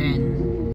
then